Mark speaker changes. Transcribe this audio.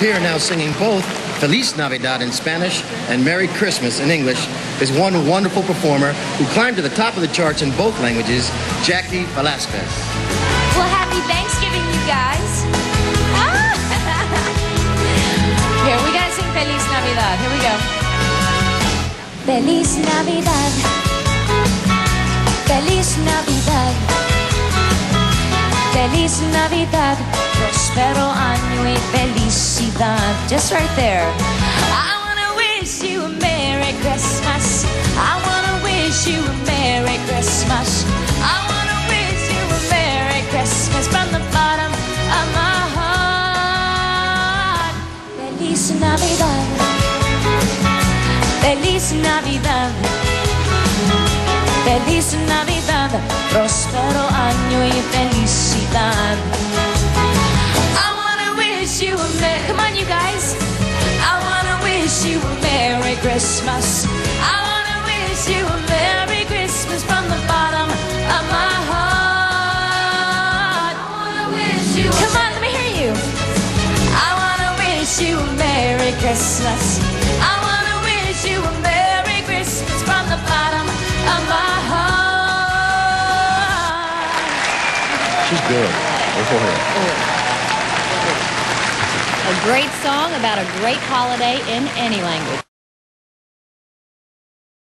Speaker 1: here now singing both Feliz Navidad in Spanish and Merry Christmas in English is one wonderful performer who climbed to the top of the charts in both languages, Jaci Velasquez.
Speaker 2: Well, happy Thanksgiving, you guys. Ah! Here, we gotta sing Feliz Navidad. Here we go. Feliz Navidad. Feliz Navidad. Feliz Navidad. Prospero año y Just right there. I wanna wish you a Merry Christmas. I wanna wish you a Merry Christmas. I wanna wish you a Merry Christmas from the bottom of my heart. Feliz Navidad. Feliz Navidad. Feliz Navidad. Prospero año y felicidad. Christmas. I wanna wish you a Merry Christmas from the bottom of my heart. I wanna wish you. Come on, let me hear you. I wanna wish you a Merry Christmas. I wanna wish you a Merry Christmas from the bottom of my heart.
Speaker 1: She's good. Go for her.
Speaker 3: A great song about a great holiday in any language.